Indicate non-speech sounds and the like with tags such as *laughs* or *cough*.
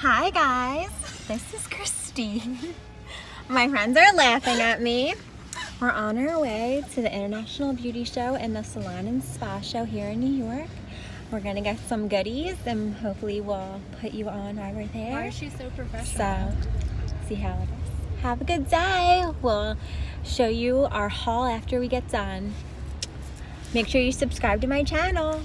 Hi guys, this is Christine. *laughs* My friends are laughing at me. We're on our way to the International Beauty Show and the Salon and Spa Show here in New York. We're gonna get some goodies and hopefully we'll put you on while we're there. Why is she so professional? So, see how it is. Have a good day. We'll show you our haul after we get done. Make sure you subscribe to my channel.